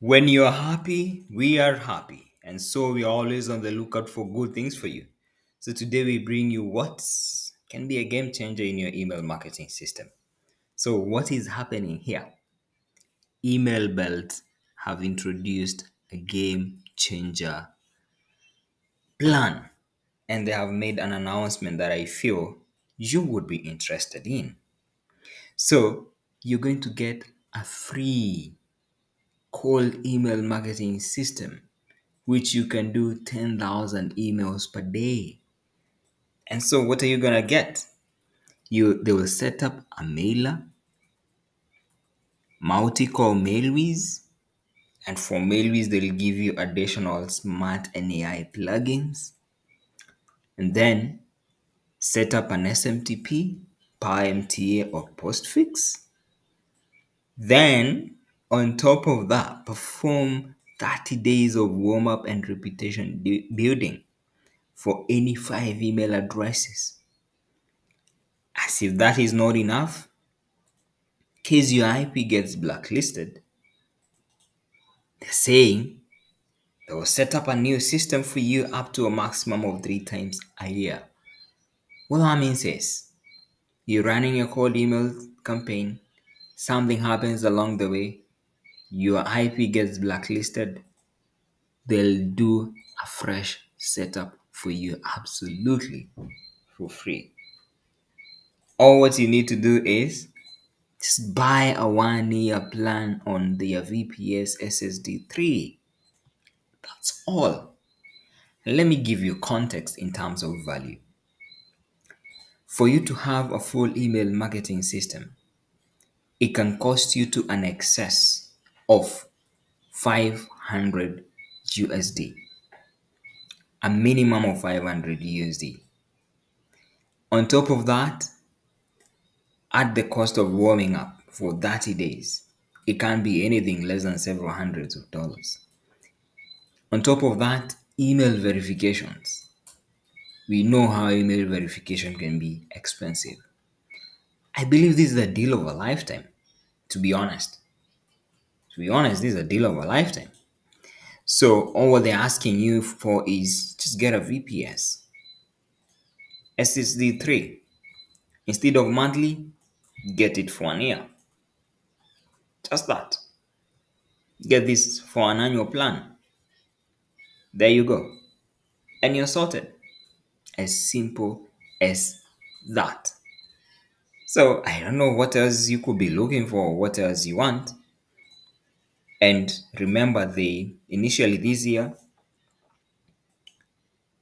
When you're happy, we are happy. And so we're always on the lookout for good things for you. So today we bring you what can be a game changer in your email marketing system. So, what is happening here? Email Belt have introduced a game changer plan and they have made an announcement that I feel you would be interested in. So, you're going to get a free cold email marketing system, which you can do 10,000 emails per day. And so, what are you gonna get? You they will set up a mailer, multi-call Mailwizz, and for Mailwizz they'll give you additional smart and AI plugins, and then set up an SMTP, PowerMTA, or Postfix. Then on top of that, perform 30 days of warm up and reputation building for any five email addresses. As if that is not enough, case your IP gets blacklisted, they're saying they will set up a new system for you up to a maximum of three times a year. What that means is you're running a cold email campaign, something happens along the way, your IP gets blacklisted, they'll do a fresh setup for you absolutely for free. All what you need to do is just buy a one year plan on their VPS SSD3. That's all. Let me give you context in terms of value. For you to have a full email marketing system, it can cost you to an excess of 500 USD, a minimum of 500 USD. On top of that, at the cost of warming up for 30 days, it can't be anything less than several hundreds of dollars. On top of that, email verifications. We know how email verification can be expensive. I believe this is a deal of a lifetime, to be honest. To be honest, this is a deal of a lifetime. So all what they're asking you for is just get a VPS. SSD3. Instead of monthly, get it for an year. Just that. Get this for an annual plan. There you go. And you're sorted. As simple as that. So I don't know what else you could be looking for, what else you want. And remember, the initially this year,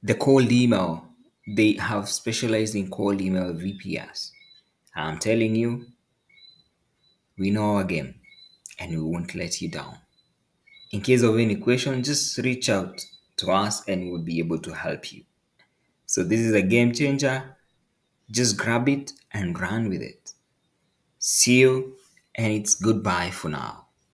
the cold email, they have specialized in cold email VPS. I'm telling you, we know our game and we won't let you down. In case of any question, just reach out to us and we'll be able to help you. So, this is a game changer. Just grab it and run with it. See you, and it's goodbye for now.